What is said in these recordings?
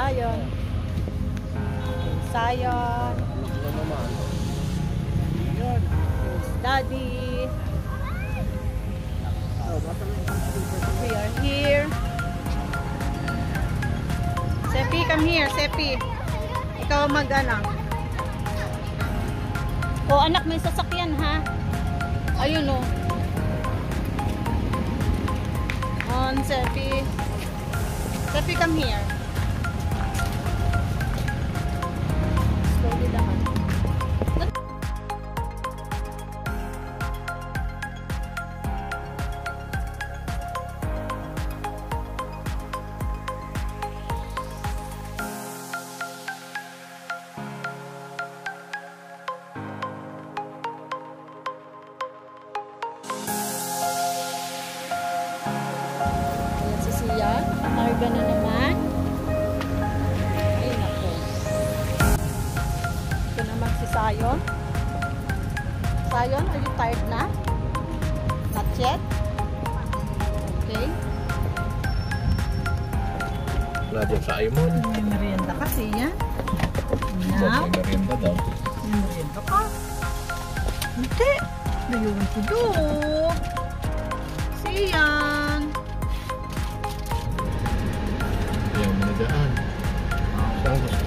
Sayon. Sayon. Daddy. We are here. Sepi, come here, Sepi. Ikaw mag ano. O anak, may sasakyan ha. Ayun o. On, Sepi. Sepi, come here.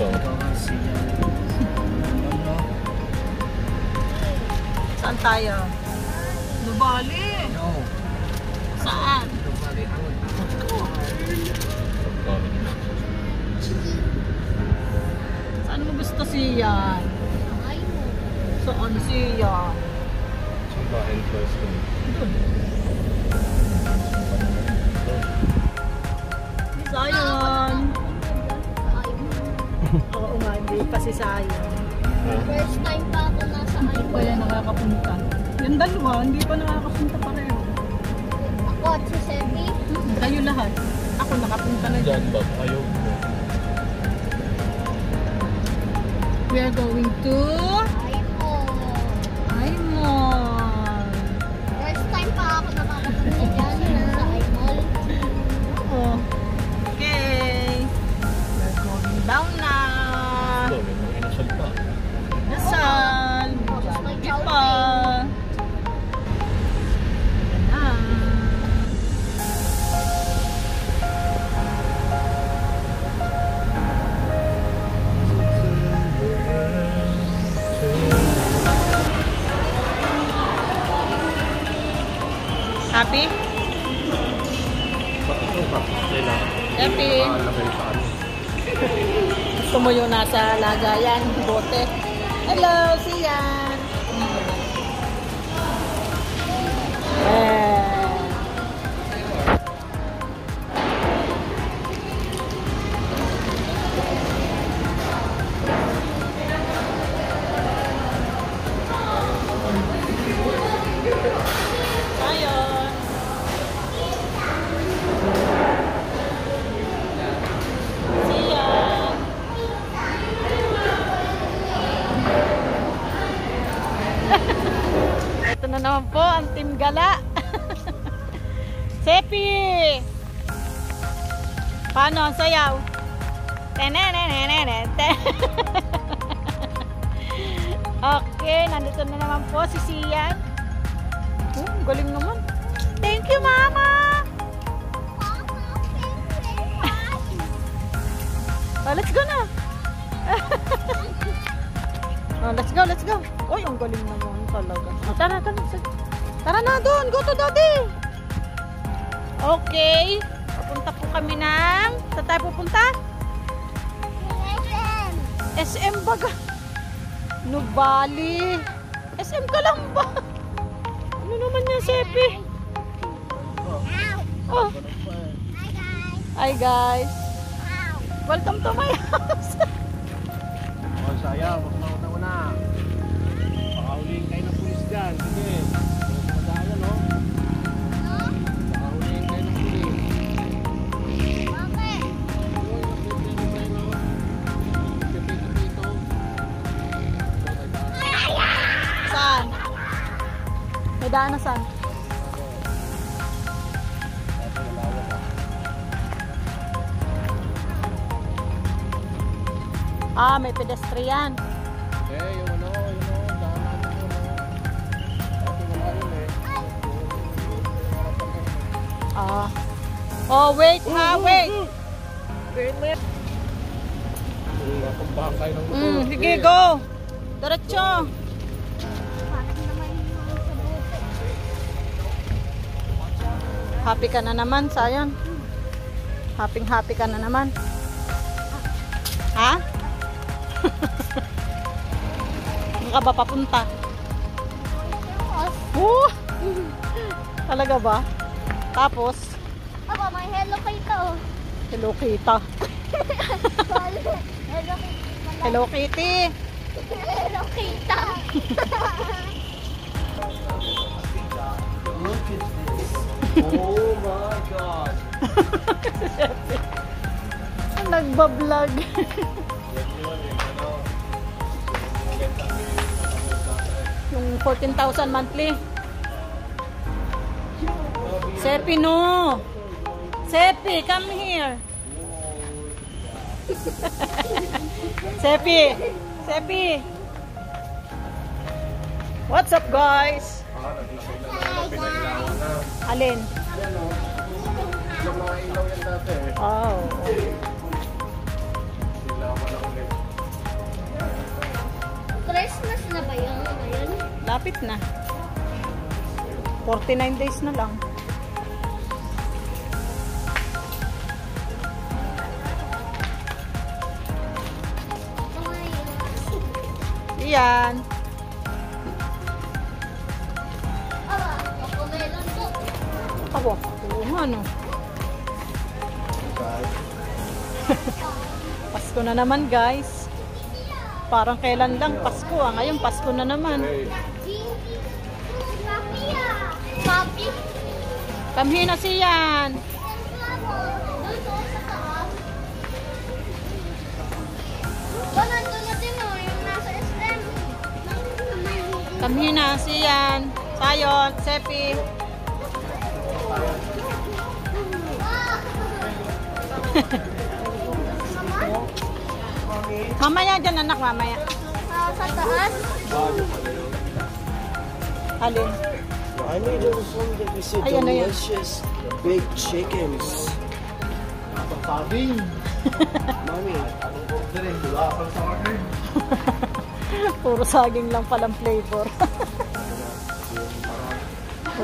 Gusto? Saan tayo? Nubali. Saan? Saan mo gusto siyan? Saan siyan? Saan ba entrance ko? Sayon. Oo hindi pa si Sayon. Ha? First time pa ako nasa Hindi pa yan nakakapunta. Yung dalawa, hindi pa nakakapunta pareho. Ako at si Sebi. Kayo lahat. Ako nakapunta na dyan. Dyan ba? Ayaw. We are going to Mo yung nasa lagayan, bote. Hello, Sian. Eh. Ayun. Na naman po ang Team Gala. Sepi! Paano ang sayaw? Okay, nandito na naman po si Sian. Oh, galing naman. Thank you, Mama! Oh, let's go na! Oh, let's go, let's go. Uy, ang galing naman talaga. Oh, tara, tara. Tara na doon. Go to daddy. Okay. Papunta po kami ng... Saan tayo pupunta? SM baga. Nubali. SM ka lang ba? Ano naman yan, Sepi? Oh. Hi, guys. Welcome to my house. Pedestrian. Eh, yung ano, yung ano, daan natin yun, no? Ito wala yun, eh. Ah. Oh, wait ha, wait. Nakumbahan kayo ng motor. Mm, sige, go. Diretso. Happy ka na naman, sayang. Happy happy ka na naman. Ha? Saan ka ba papunta? Oh! Talaga ba? Tapos, Aba, may hello kita oh. Hello Kita. hello Kitty. Hello kita. Oh my God! Nagbablog. 14,000 monthly. Sepi no. Sepi, come here. Sepi. Sepi. What's up guys? Alin? Oh. Christmas na ba yun? Ngayon? Lapit na. 49 days na lang. Aba, ako. Oo nga no. Pasko na naman guys. Parang kailan lang Pasko ah. Ngayon Pasko na naman. Hey, Kamhin na siyan. Nandun na siyan. Sayon. Sepi. Mamaya dyan anak. Mamaya. Ah, sa taas? Alin. I made a reform that we said delicious baked chickens. Papabi. Mami, ang order eh. Wala pa sa order. Puro saging lang palang flavor.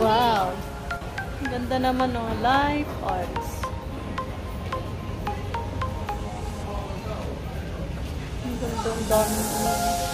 wow. Ganda naman no. Life arts. Ang gandang dami.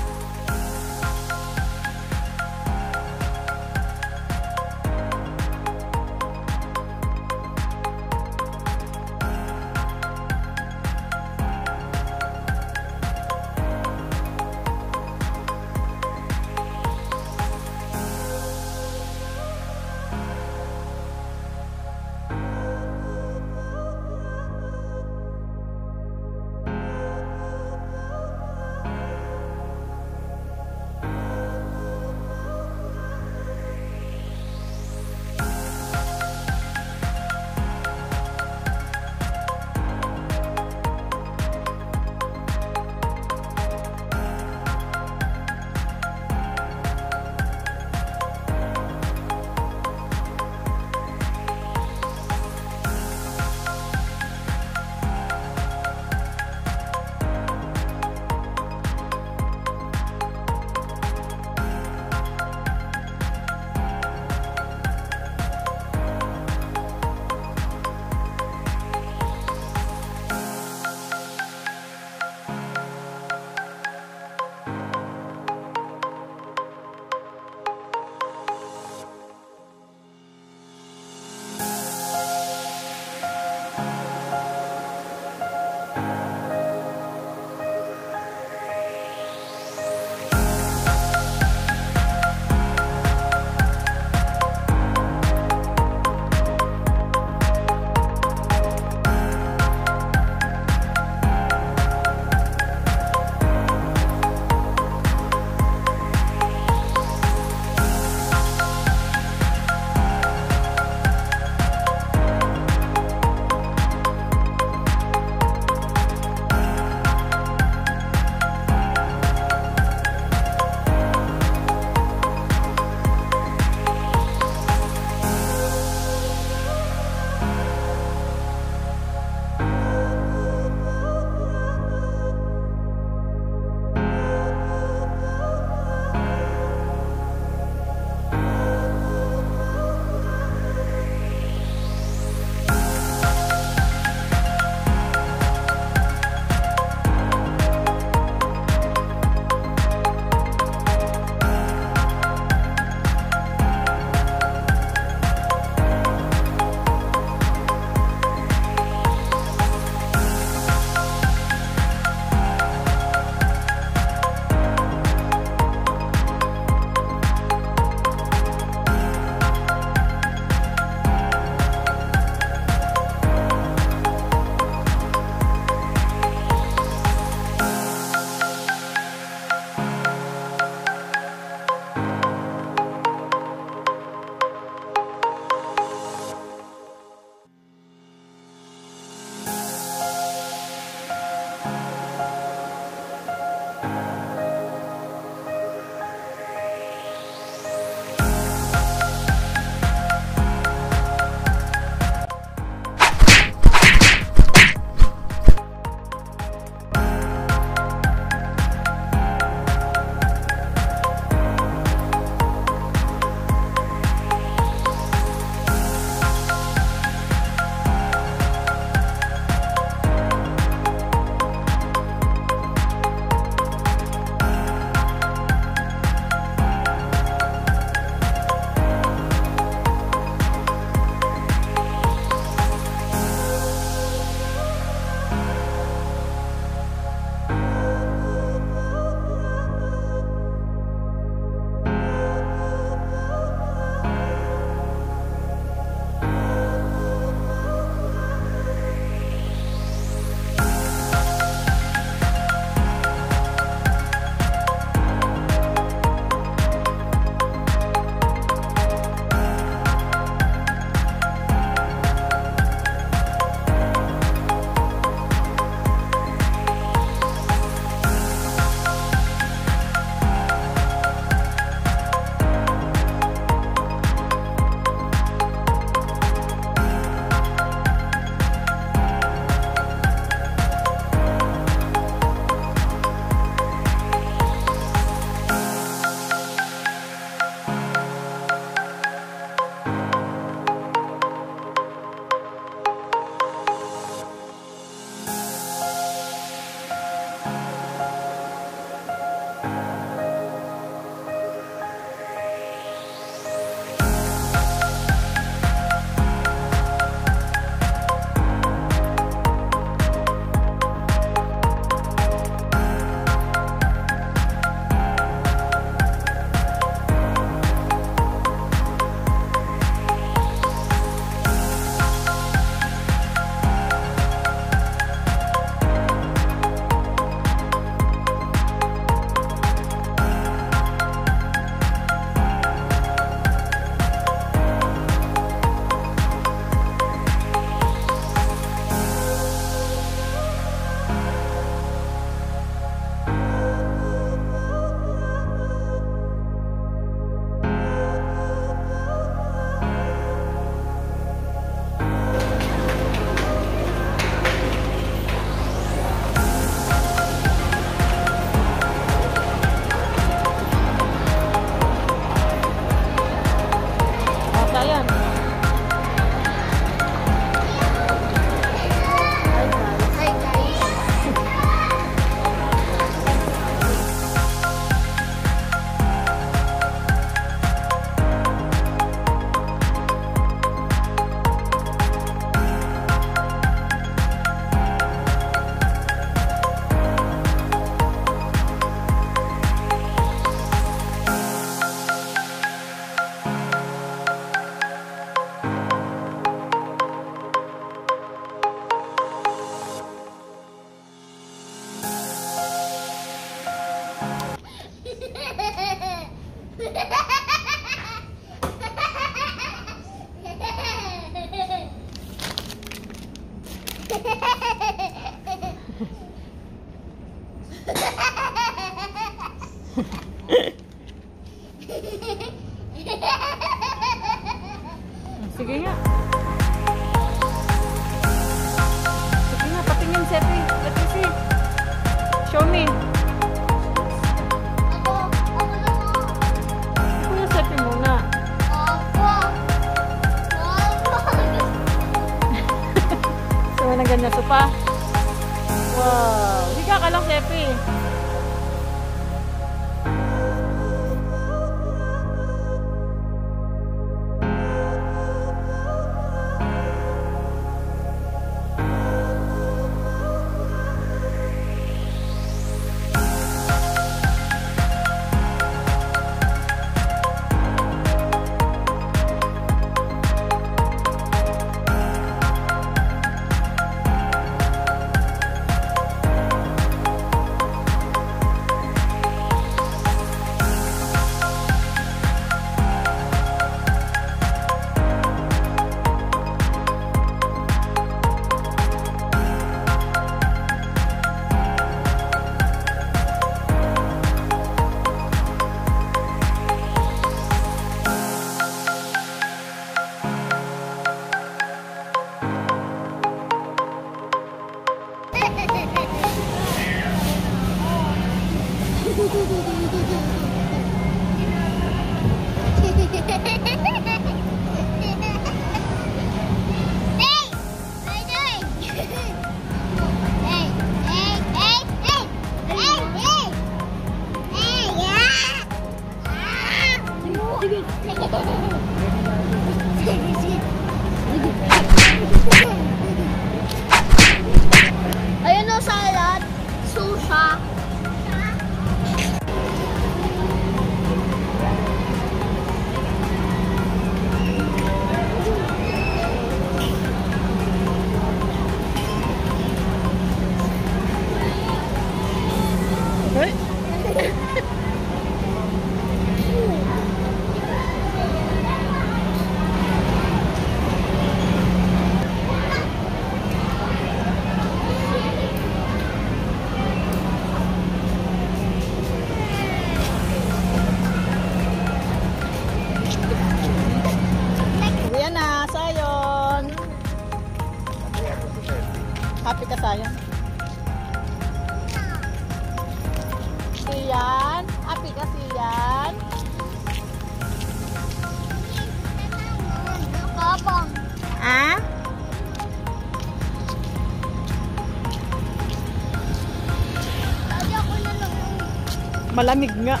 Malamig nga.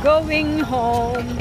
Going home.